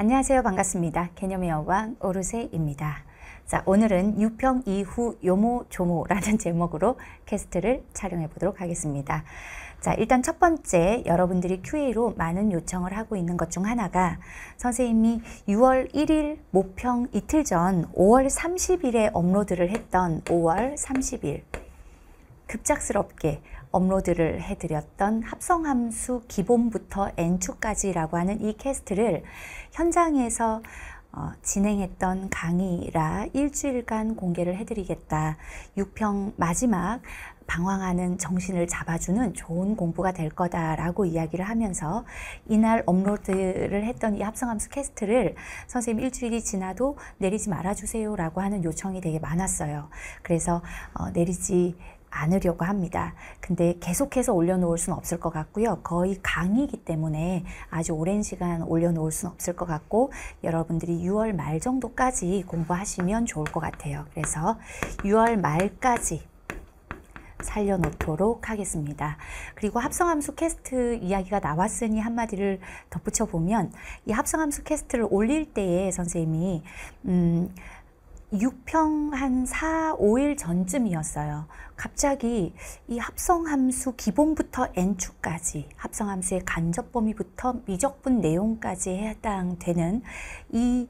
안녕하세요. 반갑습니다. 개념의 여왕 오르새입니다. 자, 오늘은 6평 이후 요모조모라는 제목으로 cast를 촬영해 보도록 하겠습니다. 자, 일단 첫 번째 여러분들이 QA로 많은 요청을 하고 있는 것 중 하나가 선생님이 6월 1일 모평 이틀 전 5월 30일에 업로드를 했던 5월 30일 급작스럽게 업로드를 해드렸던 합성함수 기본부터 n축까지라고 하는 이 cast를 현장에서 어, 진행했던 강의라 일주일간 공개를 해드리겠다. 6평 마지막 방황하는 정신을 잡아주는 좋은 공부가 될 거다라고 이야기를 하면서 이날 업로드를 했던 이 합성함수 캐스트를 선생님 일주일이 지나도 내리지 말아주세요라고 하는 요청이 되게 많았어요. 그래서 어, 내리지 않으려고 합니다. 근데 계속해서 올려놓을 수는 없을 것 같고요. 거의 강의이기 때문에 아주 오랜 시간 올려놓을 수는 없을 것 같고 여러분들이 6월 말 정도까지 공부하시면 좋을 것 같아요. 그래서 6월 말까지 살려놓도록 하겠습니다. 그리고 합성함수 캐스트 이야기가 나왔으니 한마디를 덧붙여 보면 이 합성함수 캐스트를 올릴 때에 선생님이 음, 6평 한 4, 5일 전쯤이었어요. 갑자기 이 합성함수 기본부터 n축까지 합성함수의 간접 범위부터 미적분 내용까지 해당되는 이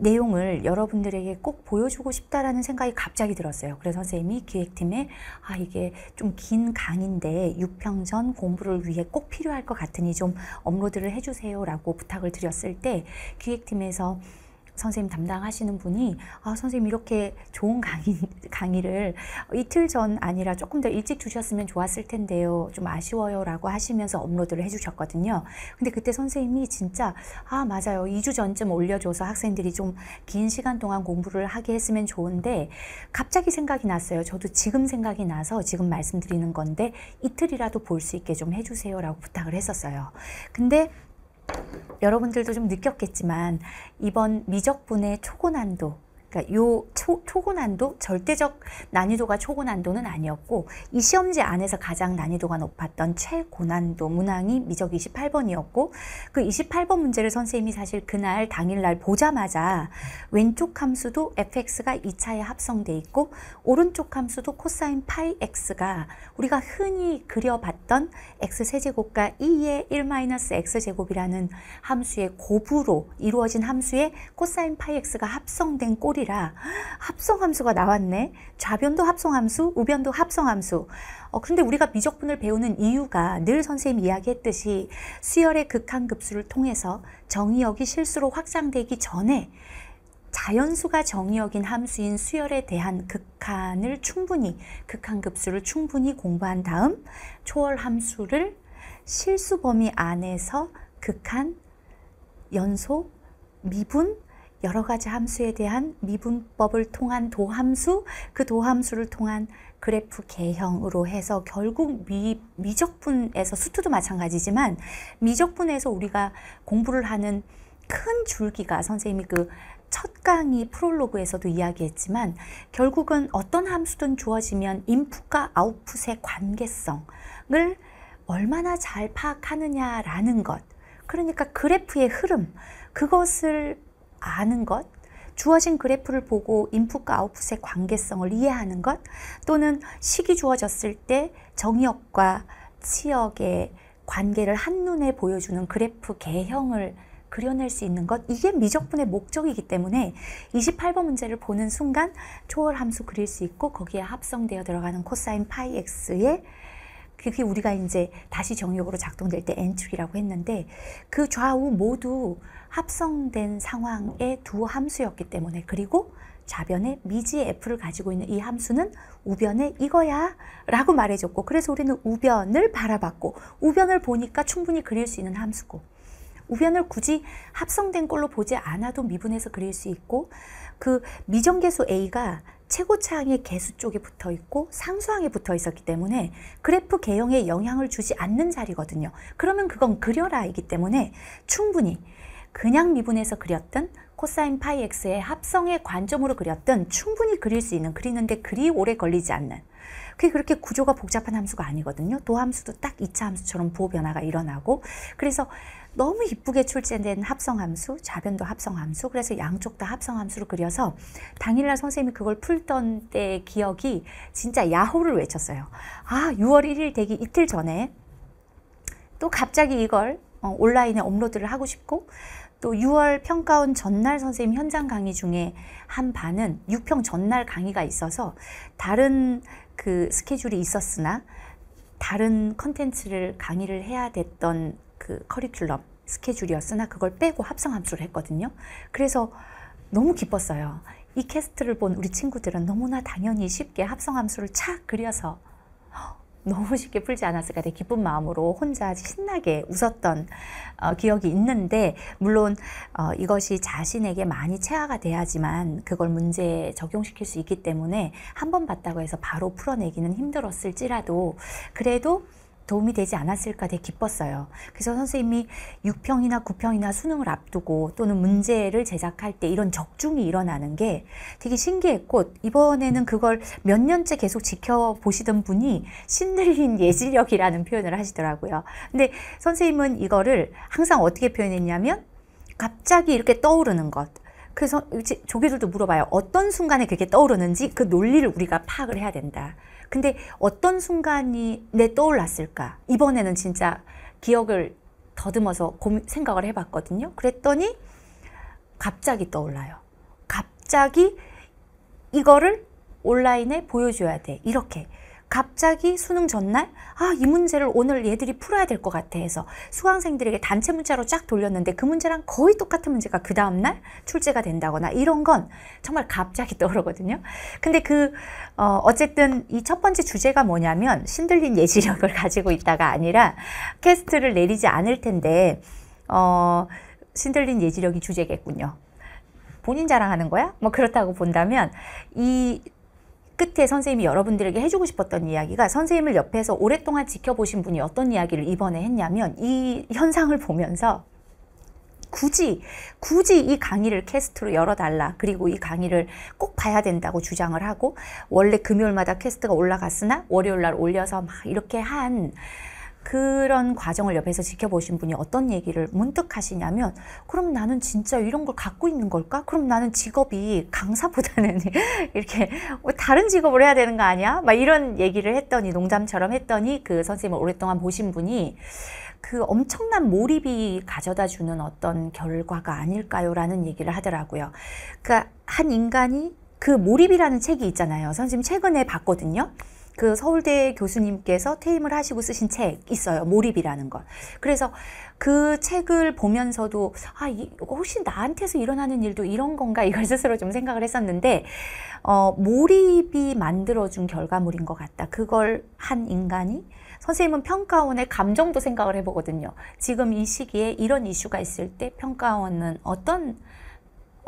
내용을 여러분들에게 꼭 보여주고 싶다라는 생각이 갑자기 들었어요. 그래서 선생님이 기획팀에 아 이게 좀 긴 강인데 6평 전 공부를 위해 꼭 필요할 것 같으니 좀 업로드를 해주세요라고 부탁을 드렸을 때 기획팀에서 선생님 담당하시는 분이 아, 선생님 이렇게 좋은 강의, 강의를 이틀 전 아니라 조금 더 일찍 주셨으면 좋았을 텐데요. 좀 아쉬워요 라고 하시면서 업로드를 해주셨거든요. 근데 그때 선생님이 진짜 아 맞아요. 2주 전쯤 올려줘서 학생들이 좀 긴 시간 동안 공부를 하게 했으면 좋은데 갑자기 생각이 났어요. 저도 지금 생각이 나서 지금 말씀드리는 건데 이틀이라도 볼 수 있게 좀 해주세요 라고 부탁을 했었어요. 근데 여러분들도 좀 느꼈겠지만 이번 미적분의 초고난도 그러니까 요 초, 초고난도 절대적 난이도가 초고난도는 아니었고 이 시험지 안에서 가장 난이도가 높았던 최고난도 문항이 미적 28번이었고 그 28번 문제를 선생님이 사실 그날 당일날 보자마자 왼쪽 함수도 fx가 2차에 합성돼 있고 오른쪽 함수도 코사인 파이 x가 우리가 흔히 그려봤던 x세제곱과 2의 1-x제곱이라는 함수의 곱으로 이루어진 함수의 코사인 파이 x가 합성된 꼴이 꼴이라 합성함수가 나왔네. 좌변도 합성함수, 우변도 합성함수. 어, 근데 우리가 미적분을 배우는 이유가 늘 선생님 이야기했듯이 수열의 극한급수를 통해서 정의역이 실수로 확장되기 전에 자연수가 정의역인 함수인 수열에 대한 극한을 충분히 극한급수를 충분히 공부한 다음 초월 함수를 실수 범위 안에서 극한, 연소, 미분, 여러 가지 함수에 대한 미분법을 통한 도함수, 그 도함수를 통한 그래프 개형으로 해서 결국 미, 미적분에서 수투도 마찬가지지만 미적분에서 우리가 공부를 하는 큰 줄기가 선생님이 그 첫 강의 프롤로그에서도 이야기했지만 결국은 어떤 함수든 주어지면 인풋과 아웃풋의 관계성을 얼마나 잘 파악하느냐라는 것. 그러니까 그래프의 흐름, 그것을 아는 것, 주어진 그래프를 보고 인풋과 아웃풋의 관계성을 이해하는 것, 또는 식이 주어졌을 때 정의역과 치역의 관계를 한눈에 보여주는 그래프 개형을 그려낼 수 있는 것 이게 미적분의 목적이기 때문에 28번 문제를 보는 순간 초월 함수 그릴 수 있고 거기에 합성되어 들어가는 코사인 파이 x의 그게 우리가 이제 다시 정의역으로 작동될 때 n축이라고 했는데 그 좌우 모두 합성된 상황의 두 함수였기 때문에 그리고 좌변에 미지의 f를 가지고 있는 이 함수는 우변에 이거야 라고 말해줬고 그래서 우리는 우변을 바라봤고 우변을 보니까 충분히 그릴 수 있는 함수고 우변을 굳이 합성된 꼴로 보지 않아도 미분해서 그릴 수 있고 그 미정계수 a가 최고차항의 개수 쪽에 붙어 있고 상수항에 붙어 있었기 때문에 그래프 개형에 영향을 주지 않는 자리거든요. 그러면 그건 그려라이기 때문에 충분히 그냥 미분해서 그렸든 코사인 파이 x의 합성의 관점으로 그렸든 충분히 그릴 수 있는 그리는데 그리 오래 걸리지 않는 그게 그렇게 구조가 복잡한 함수가 아니거든요. 도함수도 딱 2차 함수처럼 부호 변화가 일어나고 그래서 너무 이쁘게 출제된 합성함수, 좌변도 합성함수, 그래서 양쪽 다 합성함수로 그려서 당일날 선생님이 그걸 풀던 때 기억이 진짜 야호를 외쳤어요. 아, 6월 1일 되기 이틀 전에 또 갑자기 이걸 어, 온라인에 업로드를 하고 싶고 또 6월 평가 온 전날 선생님 현장 강의 중에 한 반은 6평 전날 강의가 있어서 다른 그 스케줄이 있었으나 다른 컨텐츠를 강의를 해야 됐던 그 커리큘럼 스케줄이었으나 그걸 빼고 합성 함수를 했거든요. 그래서 너무 기뻤어요. 이 cast를 본 우리 친구들은 너무나 당연히 쉽게 합성 함수를 착 그려서 너무 쉽게 풀지 않았을까 되게 기쁜 마음으로 혼자 신나게 웃었던 어, 기억이 있는데 물론 어, 이것이 자신에게 많이 체화가 돼야지만 그걸 문제에 적용시킬 수 있기 때문에 한 번 봤다고 해서 바로 풀어내기는 힘들었을지라도 그래도 도움이 되지 않았을까 되게 기뻤어요. 그래서 선생님이 6평이나 9평이나 수능을 앞두고 또는 문제를 제작할 때 이런 적중이 일어나는 게 되게 신기했고 이번에는 그걸 몇 년째 계속 지켜보시던 분이 신들린 예지력이라는 표현을 하시더라고요. 근데 선생님은 이거를 항상 어떻게 표현했냐면 갑자기 이렇게 떠오르는 것. 그래서 조교들도 물어봐요. 어떤 순간에 그게 떠오르는지 그 논리를 우리가 파악을 해야 된다. 근데 어떤 순간이 내 떠올랐을까? 이번에는 진짜 기억을 더듬어서 고민, 생각을 해봤거든요. 그랬더니 갑자기 떠올라요. 갑자기 이거를 온라인에 보여줘야 돼. 이렇게. 갑자기 수능 전날 아 이 문제를 오늘 얘들이 풀어야 될 것 같아 해서 수강생들에게 단체 문자로 쫙 돌렸는데 그 문제랑 거의 똑같은 문제가 그 다음날 출제가 된다거나 이런 건 정말 갑자기 떠오르거든요. 근데 그 어, 어쨌든 이 첫 번째 주제가 뭐냐면 신들린 예지력을 가지고 있다가 아니라 캐스트를 내리지 않을 텐데 어, 신들린 예지력이 주제겠군요. 본인 자랑하는 거야? 뭐 그렇다고 본다면 이 끝에 선생님이 여러분들에게 해주고 싶었던 이야기가 선생님을 옆에서 오랫동안 지켜보신 분이 어떤 이야기를 이번에 했냐면 이 현상을 보면서 굳이 굳이 이 강의를 캐스트로 열어달라. 그리고 이 강의를 꼭 봐야 된다고 주장을 하고 원래 금요일마다 캐스트가 올라갔으나 월요일날 올려서 막 이렇게 한 그런 과정을 옆에서 지켜보신 분이 어떤 얘기를 문득 하시냐면 그럼 나는 진짜 이런 걸 갖고 있는 걸까? 그럼 나는 직업이 강사보다는 이렇게 뭐 다른 직업을 해야 되는 거 아니야? 막 이런 얘기를 했더니 농담처럼 했더니 그 선생님을 오랫동안 보신 분이 그 엄청난 몰입이 가져다 주는 어떤 결과가 아닐까요? 라는 얘기를 하더라고요. 그러니까 한 인간이 그 몰입이라는 책이 있잖아요. 선생님 최근에 봤거든요. 그 서울대 교수님께서 퇴임을 하시고 쓰신 책 있어요. 몰입이라는 것. 그래서 그 책을 보면서도 아, 이, 혹시 나한테서 일어나는 일도 이런 건가 이걸 스스로 좀 생각을 했었는데 어, 몰입이 만들어준 결과물인 것 같다. 그걸 한 인간이 선생님은 평가원의 감정도 생각을 해보거든요. 지금 이 시기에 이런 이슈가 있을 때 평가원은 어떤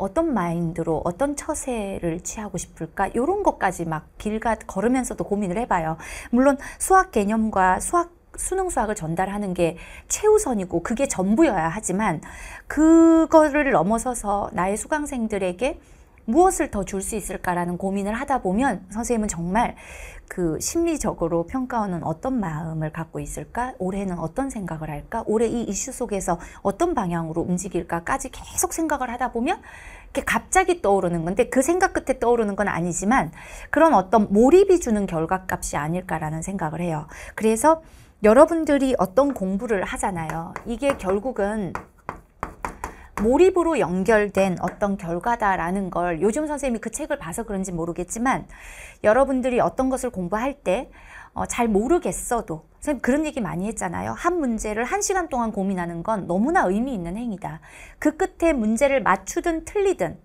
어떤 마인드로 어떤 처세를 취하고 싶을까 이런 것까지 막 길가 걸으면서도 고민을 해봐요. 물론 수학 개념과 수학 수능 수학을 전달하는 게 최우선이고 그게 전부여야 하지만 그거를 넘어서서 나의 수강생들에게 무엇을 더 줄 수 있을까라는 고민을 하다 보면 선생님은 정말 그 심리적으로 평가원은 어떤 마음을 갖고 있을까? 올해는 어떤 생각을 할까? 올해 이 이슈 속에서 어떤 방향으로 움직일까까지 계속 생각을 하다 보면 이렇게 갑자기 떠오르는 건데 그 생각 끝에 떠오르는 건 아니지만 그런 어떤 몰입이 주는 결과값이 아닐까라는 생각을 해요. 그래서 여러분들이 어떤 공부를 하잖아요. 이게 결국은 몰입으로 연결된 어떤 결과다라는 걸 요즘 선생님이 그 책을 봐서 그런지 모르겠지만 여러분들이 어떤 것을 공부할 때 어, 잘 모르겠어도 선생님 그런 얘기 많이 했잖아요. 한 문제를 한 시간 동안 고민하는 건 너무나 의미 있는 행위다. 그 끝에 문제를 맞추든 틀리든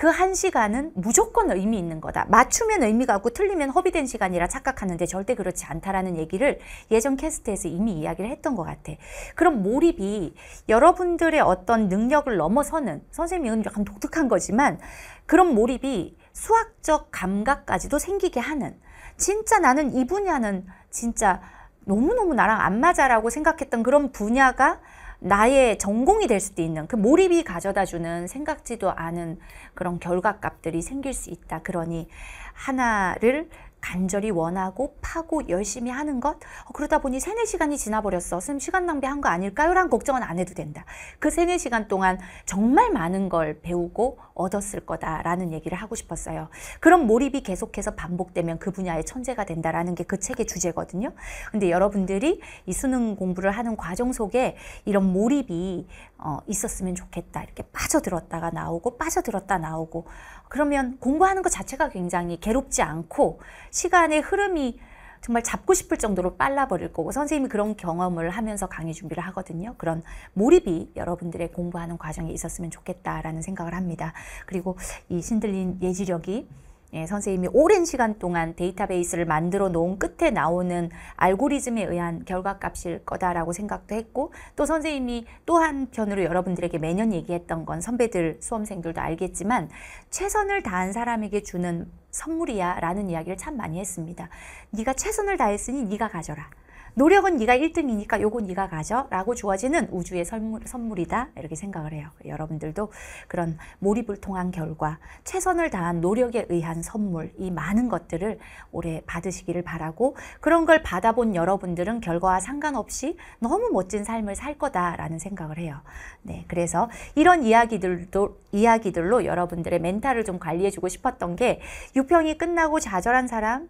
그 한 시간은 무조건 의미 있는 거다. 맞추면 의미가 없고 틀리면 허비된 시간이라 착각하는데 절대 그렇지 않다라는 얘기를 예전 캐스트에서 이미 이야기를 했던 것 같아. 그럼 몰입이 여러분들의 어떤 능력을 넘어서는 선생님은 약간 독특한 거지만 그런 몰입이 수학적 감각까지도 생기게 하는 진짜 나는 이 분야는 진짜 너무너무 나랑 안 맞아라고 생각했던 그런 분야가 나의 전공이 될 수도 있는 그 몰입이 가져다 주는 생각지도 않은 그런 결과값들이 생길 수 있다. 그러니 하나를 간절히 원하고 파고 열심히 하는 것? 어, 그러다 보니 세네 시간이 지나버렸어. 선생님 시간 낭비한 거 아닐까요? 라는 걱정은 안 해도 된다. 그 세네 시간 동안 정말 많은 걸 배우고 얻었을 거다라는 얘기를 하고 싶었어요. 그런 몰입이 계속해서 반복되면 그 분야의 천재가 된다라는 게 그 책의 주제거든요. 근데 여러분들이 이 수능 공부를 하는 과정 속에 이런 몰입이 어, 있었으면 좋겠다. 이렇게 빠져들었다가 나오고 빠져들었다 나오고 그러면 공부하는 것 자체가 굉장히 괴롭지 않고 시간의 흐름이 정말 잡고 싶을 정도로 빨라버릴 거고 선생님이 그런 경험을 하면서 강의 준비를 하거든요. 그런 몰입이 여러분들의 공부하는 과정에 있었으면 좋겠다라는 생각을 합니다. 그리고 이 신들린 예지력이 예, 선생님이 오랜 시간 동안 데이터베이스를 만들어 놓은 끝에 나오는 알고리즘에 의한 결과값일 거다라고 생각도 했고 또 선생님이 또 한편으로 여러분들에게 매년 얘기했던 건 선배들 수험생들도 알겠지만 최선을 다한 사람에게 주는 선물이야 라는 이야기를 참 많이 했습니다. 네가 최선을 다했으니 네가 가져라. 노력은 네가 1등이니까 요건 네가 가져 라고 주어지는 우주의 선물, 선물이다 이렇게 생각을 해요. 여러분들도 그런 몰입을 통한 결과 최선을 다한 노력에 의한 선물 이 많은 것들을 올해 받으시기를 바라고 그런 걸 받아본 여러분들은 결과와 상관없이 너무 멋진 삶을 살 거다라는 생각을 해요. 네, 그래서 이런 이야기들도 이야기들로 여러분들의 멘탈을 좀 관리해주고 싶었던 게 유평이 끝나고 좌절한 사람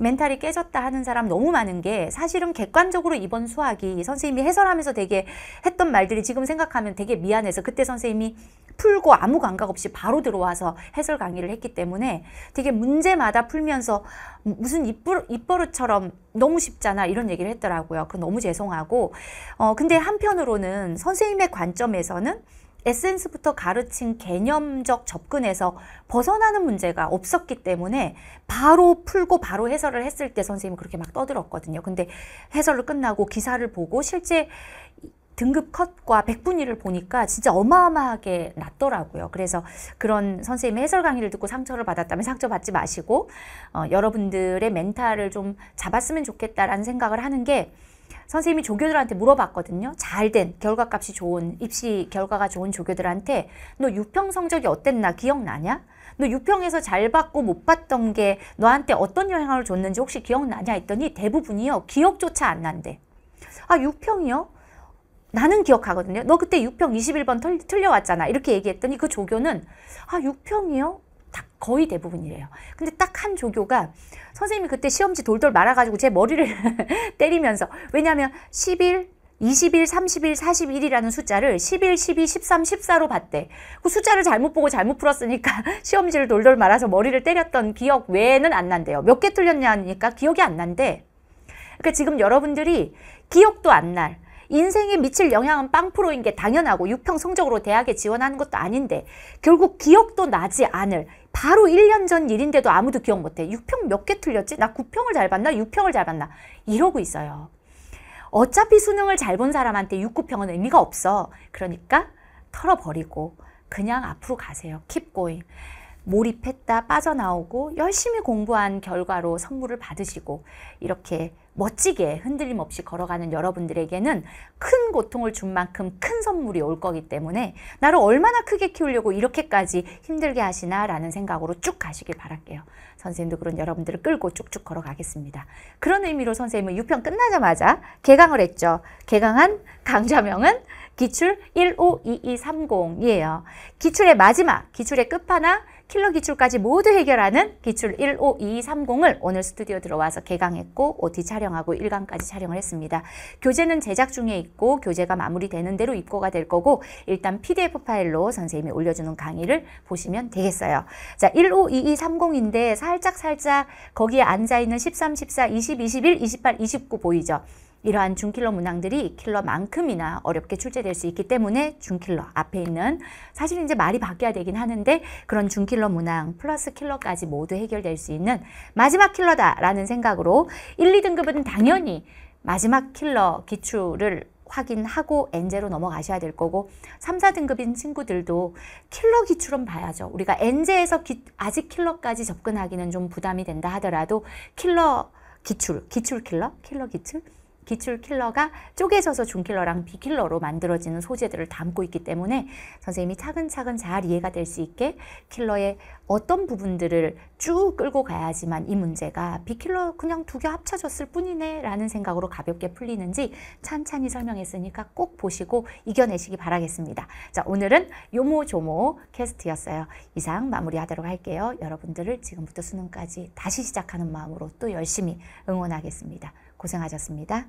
멘탈이 깨졌다 하는 사람 너무 많은 게 사실은 객관적으로 이번 수학이 선생님이 해설하면서 되게 했던 말들이 지금 생각하면 되게 미안해서 그때 선생님이 풀고 아무 감각 없이 바로 들어와서 해설 강의를 했기 때문에 되게 문제마다 풀면서 무슨 입버릇처럼 너무 쉽잖아 이런 얘기를 했더라고요. 그 너무 죄송하고 어 근데 한편으로는 선생님의 관점에서는 에센스부터 가르친 개념적 접근에서 벗어나는 문제가 없었기 때문에 바로 풀고 바로 해설을 했을 때 선생님이 그렇게 막 떠들었거든요. 근데 해설을 끝나고 기사를 보고 실제 등급 컷과 백분위를 보니까 진짜 어마어마하게 낮더라고요. 그래서 그런 선생님의 해설 강의를 듣고 상처를 받았다면 상처받지 마시고 어, 여러분들의 멘탈을 좀 잡았으면 좋겠다라는 생각을 하는 게 선생님이 조교들한테 물어봤거든요. 잘 된 결과값이 좋은 입시 결과가 좋은 조교들한테 너 유평 성적이 어땠나 기억나냐? 너 유평에서 잘 받고 못 받던 게 너한테 어떤 영향을 줬는지 혹시 기억나냐 했더니 대부분이요. 기억조차 안 난대. 아 유평이요? 나는 기억하거든요. 너 그때 유평 21번 틀려왔잖아. 이렇게 얘기했더니 그 조교는 아 유평이요? 다 거의 대부분이래요. 근데 딱 한 조교가 선생님이 그때 시험지 돌돌 말아가지고 제 머리를 때리면서 왜냐하면 11, 20일, 30일, 41이라는 숫자를 11, 12, 13, 14로 봤대. 그 숫자를 잘못 보고 잘못 풀었으니까 시험지를 돌돌 말아서 머리를 때렸던 기억 외에는 안 난대요. 몇 개 틀렸냐니까 기억이 안 난대. 그러니까 지금 여러분들이 기억도 안 날, 인생에 미칠 영향은 빵프로인 게 당연하고 유평 성적으로 대학에 지원하는 것도 아닌데 결국 기억도 나지 않을 바로 1년 전 일인데도 아무도 기억 못해. 6평 몇 개 틀렸지? 나 9평을 잘 봤나? 6평을 잘 봤나? 이러고 있어요. 어차피 수능을 잘 본 사람한테 6, 9평은 의미가 없어. 그러니까 털어버리고 그냥 앞으로 가세요. Keep going. 몰입했다 빠져나오고 열심히 공부한 결과로 선물을 받으시고 이렇게 멋지게 흔들림 없이 걸어가는 여러분들에게는 큰 고통을 준 만큼 큰 선물이 올 거기 때문에 나를 얼마나 크게 키우려고 이렇게까지 힘들게 하시나 라는 생각으로 쭉 가시길 바랄게요. 선생님도 그런 여러분들을 끌고 쭉쭉 걸어가겠습니다. 그런 의미로 선생님은 6편 끝나자마자 개강을 했죠. 개강한 강좌명은 기출 152230이에요. 기출의 마지막, 기출의 끝판왕, 킬러 기출까지 모두 해결하는 기출 152230을 오늘 스튜디오 들어와서 개강했고 OT 촬영하고 1강까지 촬영을 했습니다. 교재는 제작 중에 있고 교재가 마무리되는 대로 입고가 될 거고 일단 PDF 파일로 선생님이 올려주는 강의를 보시면 되겠어요. 자, 152230인데 살짝 살짝 거기에 앉아있는 13, 14, 20, 21, 28, 29 보이죠? 이러한 중킬러 문항들이 킬러만큼이나 어렵게 출제될 수 있기 때문에 중킬러 앞에 있는 사실 이제 말이 바뀌어야 되긴 하는데 그런 중킬러 문항 플러스 킬러까지 모두 해결될 수 있는 마지막 킬러다라는 생각으로 1, 2등급은 당연히 마지막 킬러 기출을 확인하고 N제로 넘어가셔야 될 거고 3, 4등급인 친구들도 킬러 기출은 봐야죠. 우리가 N제에서 기, 아직 킬러까지 접근하기는 좀 부담이 된다 하더라도 킬러 기출, 기출 킬러, 킬러 기출 기출 킬러가 쪼개져서 중킬러랑 비킬러로 만들어지는 소재들을 담고 있기 때문에 선생님이 차근차근 잘 이해가 될 수 있게 킬러의 어떤 부분들을 쭉 끌고 가야지만 이 문제가 비킬러 그냥 두 개 합쳐졌을 뿐이네 라는 생각으로 가볍게 풀리는지 찬찬히 설명했으니까 꼭 보시고 이겨내시기 바라겠습니다. 자, 오늘은 요모조모 캐스트였어요. 이상 마무리하도록 할게요. 여러분들을 지금부터 수능까지 다시 시작하는 마음으로 또 열심히 응원하겠습니다. 고생하셨습니다.